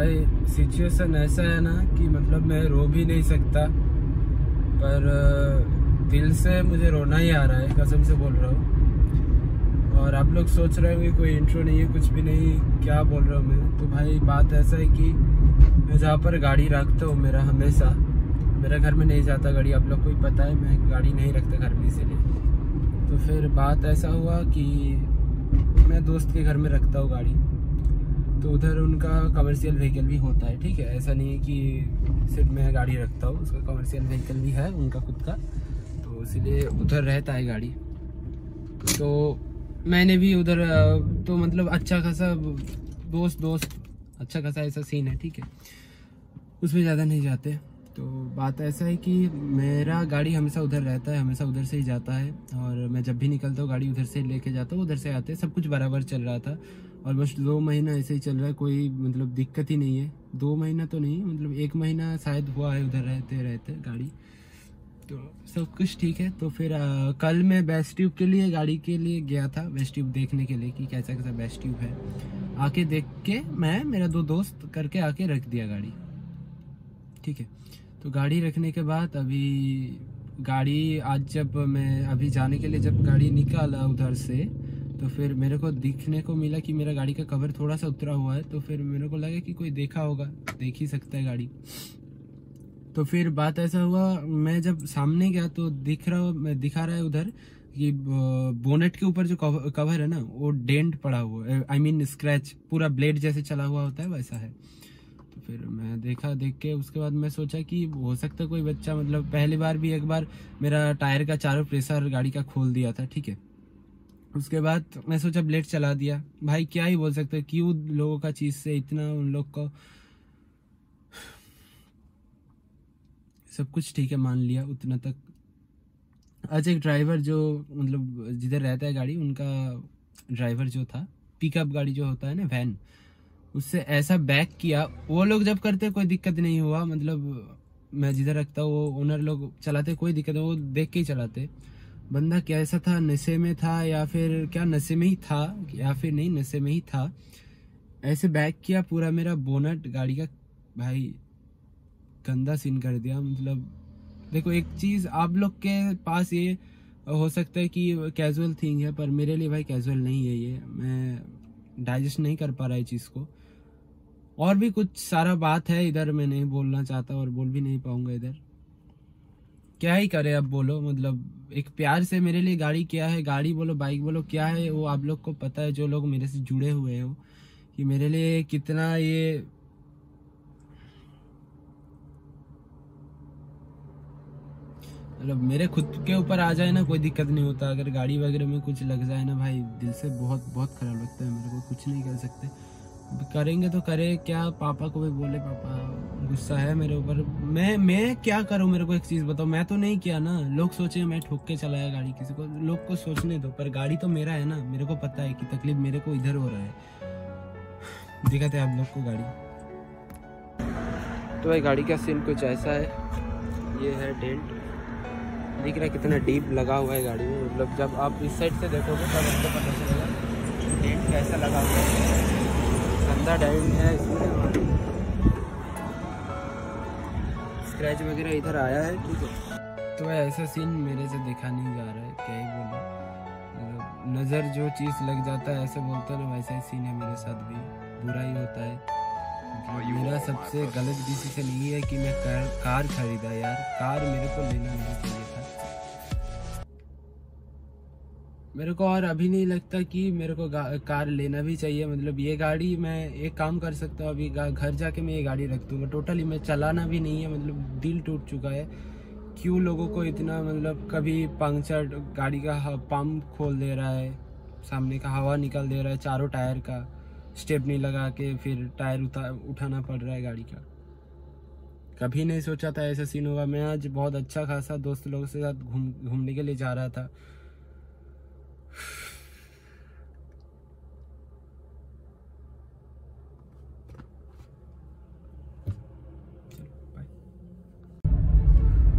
भाई सिचुएशन ऐसा है ना कि मतलब मैं रो भी नहीं सकता, पर दिल से मुझे रोना ही आ रहा है, कसम से बोल रहा हूँ। और आप लोग सोच रहे होंगे, कोई इंट्रो नहीं है, कुछ भी नहीं, क्या बोल रहा हूँ मैं? तो भाई, बात ऐसा है कि मैं जहाँ पर गाड़ी रखता हूँ मेरा हमेशा, मेरा घर में नहीं जाता गाड़ी, आप लोग को ही पता है, मैं गाड़ी नहीं रखता घर में, इसीलिए। तो फिर बात ऐसा हुआ कि मैं दोस्त के घर में रखता हूँ गाड़ी। तो उधर उनका कमर्शियल व्हीकल भी होता है, ठीक है? ऐसा नहीं है कि सिर्फ़ मैं गाड़ी रखता हूँ, उसका कमर्शियल व्हीकल भी है, उनका खुद का। तो इसीलिए उधर रहता है गाड़ी। तो मैंने भी उधर तो मतलब अच्छा खासा दोस्त दोस्त अच्छा खासा ऐसा सीन है, ठीक है? उसमें ज़्यादा नहीं जाते। तो बात ऐसा है कि मेरा गाड़ी हमेशा उधर रहता है, हमेशा उधर से ही जाता है। और मैं जब भी निकलता हूँ, गाड़ी उधर से लेके जाता हूँ, उधर से आते सब कुछ बराबर चल रहा था। ऑलमोस्ट दो महीना ऐसे ही चल रहा है कोई मतलब दिक्कत ही नहीं है। दो महीना तो नहीं मतलब एक महीना शायद हुआ है उधर रहते रहते गाड़ी। तो सब कुछ ठीक है तो फिर आ, कल मैं बेस्ट ट्यूब के लिए गाड़ी के लिए गया था बेस्ट ट्यूब देखने के लिए कि कैसा कैसा बेस्ट ट्यूब है। आके देख के मैं मेरा दो दोस्त करके आके रख दिया गाड़ी। ठीक है तो गाड़ी रखने के बाद अभी गाड़ी आज जब मैं अभी जाने के लिए जब गाड़ी निकाला उधर से तो फिर मेरे को दिखने को मिला कि मेरा गाड़ी का कवर थोड़ा सा उतरा हुआ है तो फिर मेरे को लगा कि कोई देखा होगा, देख ही सकता है गाड़ी। तो फिर बात ऐसा हुआ, मैं जब सामने गया तो दिख रहा दिखा रहा है उधर कि बोनेट के ऊपर जो कवर है ना, वो डेंट पड़ा हुआ है आई मीन स्क्रैच पूरा ब्लेड जैसे चला हुआ होता है, वैसा है। तो फिर मैं देखा, देख के उसके बाद मैं सोचा कि हो सकता है कोई बच्चा मतलब पहली बार भी एक बार मेरा टायर का चारों प्रेशर गाड़ी का खोल दिया था, ठीक है। उसके बाद मैं सोचा ब्लेड चला दिया। भाई, क्या ही बोल सकते, क्यों लोगों का चीज़ से इतना उन लोग को सब कुछ ठीक है, मान लिया उतना तक। आज एक ड्राइवर जो मतलब जिधर रहता है गाड़ी, उनका ड्राइवर जो था पिकअप गाड़ी जो होता है ना वैन उससे ऐसा बैक किया। वो लोग जब करते, कोई दिक्कत नहीं हुआ। मतलब मैं जिधर रखता हूँ, वो ओनर लोग चलाते, कोई दिक्कत नहीं, वो देख के ही चलाते। बंदा कैसा था, नशे में था या फिर क्या नशे में ही था या फिर नहीं, नशे में ही था? ऐसे बैक किया पूरा मेरा बोनट, गाड़ी का भाई गंदा सीन कर दिया मतलब देखो एक चीज़ आप लोग के पास ये हो सकता है कि कैजुअल थिंग है, पर मेरे लिए भाई कैजुअल नहीं है ये। मैं डाइजेस्ट नहीं कर पा रहा है चीज़ को। और भी कुछ सारा बात है इधर, मैं नहीं बोलना चाहता और बोल भी नहीं पाऊँगा इधर। क्या ही करे अब बोलो मतलब एक प्यार से मेरे लिए गाड़ी क्या है? गाड़ी बोलो बाइक बोलो, क्या है वो आप लोग को पता है, जो लोग मेरे से जुड़े हुए हो, कि मेरे लिए कितना ये मतलब मेरे खुद के ऊपर आ जाए ना, कोई दिक्कत नहीं होता। अगर गाड़ी वगैरह में कुछ लग जाए ना भाई, दिल से बहुत बहुत खराब लगता है मेरे को, कुछ नहीं कर सकते। करेंगे तो करे, क्या पापा को भी बोले, पापा, गुस्सा है मेरे ऊपर। मैं मैं क्या करूँ, मेरे को एक चीज़ बताओ, मैं तो नहीं किया ना। लोग सोचे मैं ठोक के चलाया गाड़ी किसी को, लोग को सोचने दो, पर गाड़ी तो मेरा है ना, मेरे को पता है कि तकलीफ़ मेरे को इधर हो रहा है। दिखाते आप लोग को गाड़ी। तो भाई, गाड़ी का सीन कुछ ऐसा है। ये है डेंट। दिख रहा है कितना डीप लगा हुआ है गाड़ी में। मतलब जब आप इस साइड से देखोगे, तब आपको पता चलेगा डेंट कैसा लगा हुआ है। गंदा डेंट है इसमें स्क्रैच वगैरह इधर आया है ठीक है। तो ऐसा सीन मेरे से देखा नहीं जा रहा है क्या ही बोलो। मतलब नज़र जो चीज़ लग जाता है ऐसे बोलते हैं वैसा ही सीन है मेरे साथ भी। बुरा ही होता है। मेरा सबसे गलत डिसीज़न ये है कि मैं कार, कार खरीदा यार। कार मेरे को लेना नहीं चाहिए था। मेरे को और अभी नहीं लगता कि मेरे को कार लेना भी चाहिए। मतलब ये गाड़ी मैं एक काम कर सकता हूँ, अभी घर जाके मैं ये गाड़ी रख दूँगा। टोटली मैं चलाना भी नहीं है मतलब दिल टूट चुका है। क्यों लोगों को इतना मतलब कभी पंक्चर गाड़ी का पंप खोल दे रहा है, सामने का हवा निकल दे रहा है, चारों टायर का स्टेप नहीं लगा के फिर टायर उठा उठाना पड़ रहा है गाड़ी का। कभी नहीं सोचा था ऐसा सीन होगा। मैं आज बहुत अच्छा खासा दोस्त लोगों के साथ घूम, घूमने के लिए जा रहा था।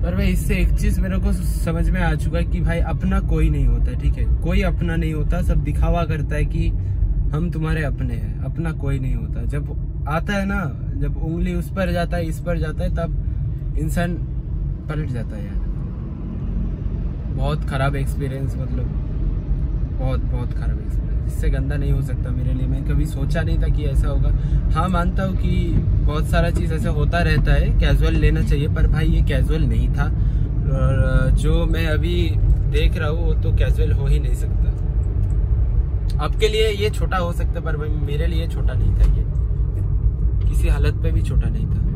पर भाई, इससे एक चीज़ मेरे को समझ में आ चुका है कि भाई, अपना कोई नहीं होता, ठीक है? कोई अपना नहीं होता, सब दिखावा करता है कि हम तुम्हारे अपने हैं। अपना कोई नहीं होता। जब आता है ना, जब उंगली उस पर जाता है, इस पर जाता है, तब इंसान पलट जाता है यार। बहुत खराब एक्सपीरियंस मतलब। बहुत बहुत खराब एक्सपीरियंस इससे गंदा नहीं हो सकता मेरे लिए। मैं कभी सोचा नहीं था कि ऐसा होगा। हाँ मानता हूँ कि बहुत सारा चीज़ ऐसा होता रहता है कैजुअल लेना चाहिए, पर भाई ये कैजुअल नहीं था। और, जो मैं अभी देख रहा हूँ, वो तो कैजुअल हो ही नहीं सकता। आपके लिए ये छोटा हो सकता, पर भाई मेरे लिए छोटा नहीं था ये। किसी हालत पे भी छोटा नहीं था।